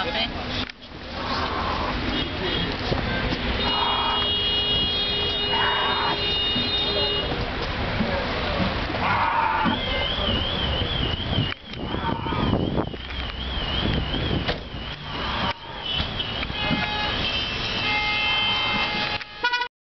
Stop it.